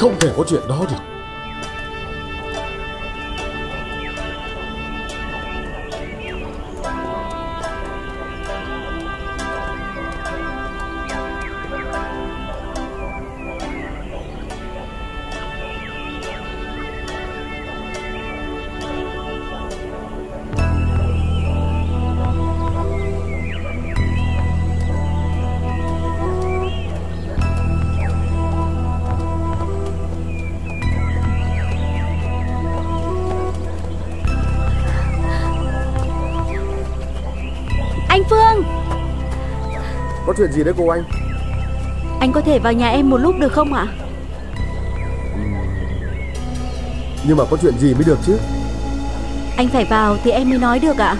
Không thể có chuyện đó được. Có chuyện gì đấy cô anh? Anh có thể vào nhà em một lúc được không ạ? Nhưng mà có chuyện gì mới được chứ? Anh phải vào thì em mới nói được ạ.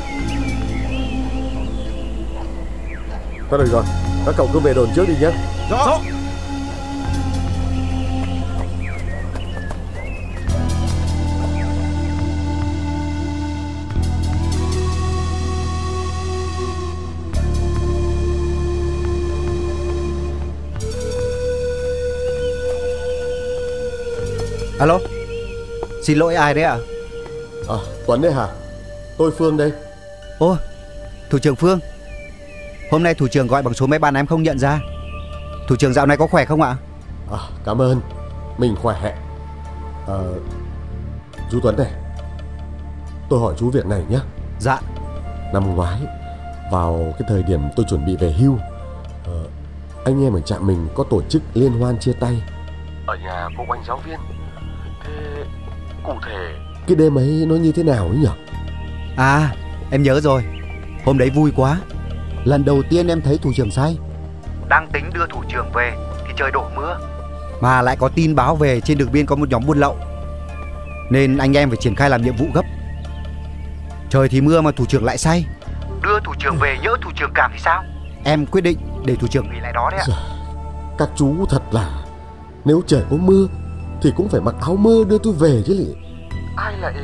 Thôi được rồi Các cậu cứ về đồn trước đi nhé. Rõ Alo? Xin lỗi ai đấy ạ? À Tuấn đấy hả? Tôi Phương đây. Ô Thủ trưởng Phương. Hôm nay thủ trưởng gọi bằng số máy bàn em không nhận ra. Thủ trưởng dạo này có khỏe không ạ? À cảm ơn. Mình khỏe. À, Chú Tuấn này. Tôi hỏi chú việc này nhé Dạ. Năm ngoái Vào cái thời điểm tôi chuẩn bị về hưu ờ, Anh em ở trạm mình có tổ chức liên hoan chia tay. Ở nhà cô anh giáo viên cụ thể? Cái đêm ấy nó như thế nào ấy nhỉ À em nhớ rồi. Hôm đấy vui quá. Lần đầu tiên em thấy thủ trưởng say. Đang tính đưa thủ trưởng về Thì trời đổ mưa. Mà lại có tin báo về trên đường biên có một nhóm buôn lậu. Nên anh em phải triển khai làm nhiệm vụ gấp. Trời thì mưa mà thủ trưởng lại say. Đưa thủ trưởng về nhỡ thủ trưởng cảm thì sao? Em quyết định để thủ trưởng nghỉ lại đó đấy ạ. Các chú thật là Nếu trời có mưa Thì cũng phải mặc áo mưa đưa tôi về chứ lị. Ai lại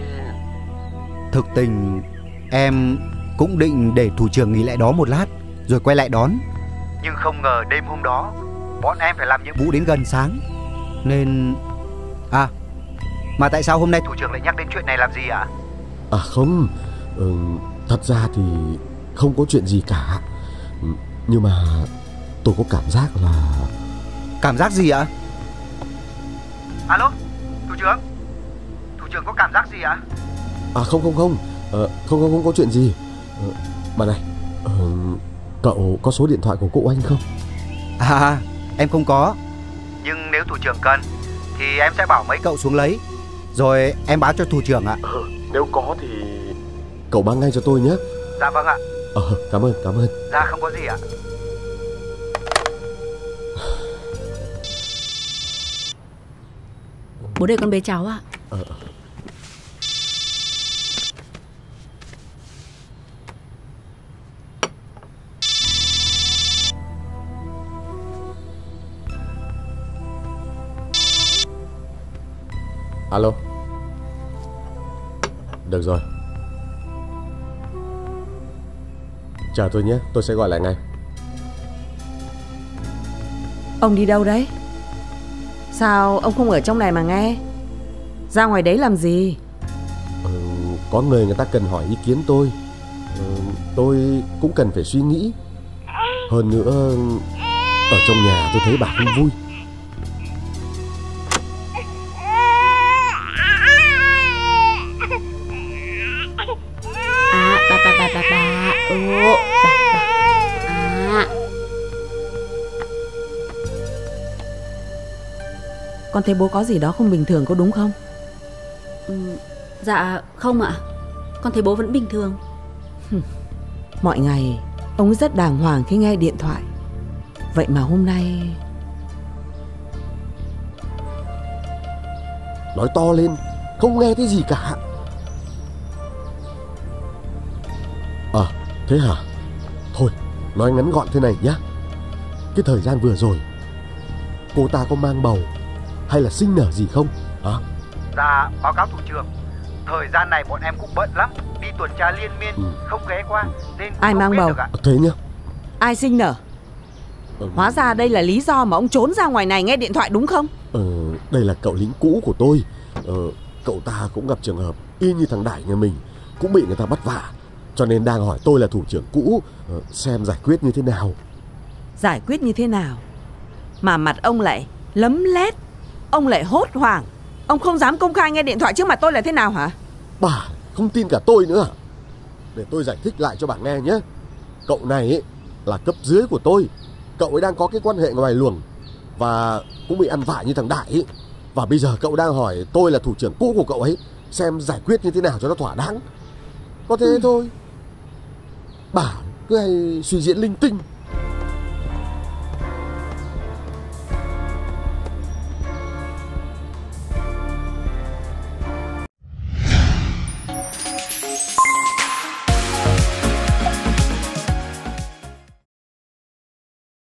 Thực tình em cũng định để thủ trưởng nghỉ lại đó một lát Rồi quay lại đón. Nhưng không ngờ đêm hôm đó Bọn em phải làm nhiệm vụ đến gần sáng Nên À Mà tại sao hôm nay thủ trưởng lại nhắc đến chuyện này làm gì ạ? À không ừ, Thật ra thì không có chuyện gì cả. Ừ, Nhưng mà tôi có cảm giác là Cảm giác gì ạ Alo Thủ trưởng. Thủ trưởng có cảm giác gì ạ? À không không không. Ờ, Không không không có chuyện gì. Ờ, Mà này ờ, Cậu có số điện thoại của cô anh không? À em không có. Nhưng nếu thủ trưởng cần Thì em sẽ bảo mấy cậu xuống lấy. Rồi em báo cho thủ trưởng ạ. Ừ, Nếu có thì Cậu báo ngay cho tôi nhé. Dạ vâng ạ. Ờ cảm ơn cảm ơn. Dạ không có gì ạ Bố để con bế cháu ạ. Ờ, Alo. Được rồi. Chờ tôi nhé Tôi sẽ gọi lại ngay. Ông đi đâu đấy? Sao ông không ở trong này mà nghe? Ra ngoài đấy làm gì? ừ, Có người người ta cần hỏi ý kiến tôi ừ, Tôi cũng cần phải suy nghĩ Hơn nữa Ở trong nhà tôi thấy bà không vui Con thấy bố có gì đó không bình thường có đúng không? ừ, Dạ không ạ. Con thấy bố vẫn bình thường. Mọi ngày ông ấy rất đàng hoàng khi nghe điện thoại. Vậy mà hôm nay Nói to lên Không nghe thấy gì cả. À thế hả? Thôi nói ngắn gọn thế này nhá. Cái thời gian vừa rồi Cô ta có mang bầu Hay là sinh nở gì không? Hả? Dạ báo cáo thủ trưởng. Thời gian này bọn em cũng bận lắm Đi tuần tra liên miên Ừ. Không ghé qua Nên Ai mang bầu? ạ. Thế nhá. Ai sinh nở? Ừ, Hóa ra đây là lý do mà ông trốn ra ngoài này nghe điện thoại đúng không? Ờ, đây là cậu lính cũ của tôi. Ờ, Cậu ta cũng gặp trường hợp y như thằng Đại nhà mình Cũng bị người ta bắt vả. Cho nên đang hỏi tôi là thủ trưởng cũ ờ, Xem giải quyết như thế nào. Giải quyết như thế nào? Mà mặt ông lại lấm lét Ông lại hốt hoảng. Ông không dám công khai nghe điện thoại trước mặt tôi là thế nào hả? Bà không tin cả tôi nữa? Để tôi giải thích lại cho bà nghe nhé. Cậu này ấy, là cấp dưới của tôi. Cậu ấy đang có cái quan hệ ngoài luồng Và cũng bị ăn vạ như thằng Đại ấy. Và bây giờ cậu đang hỏi tôi là thủ trưởng cũ của cậu ấy Xem giải quyết như thế nào cho nó thỏa đáng. Có thế ừ. thôi. Bà cứ hay suy diễn linh tinh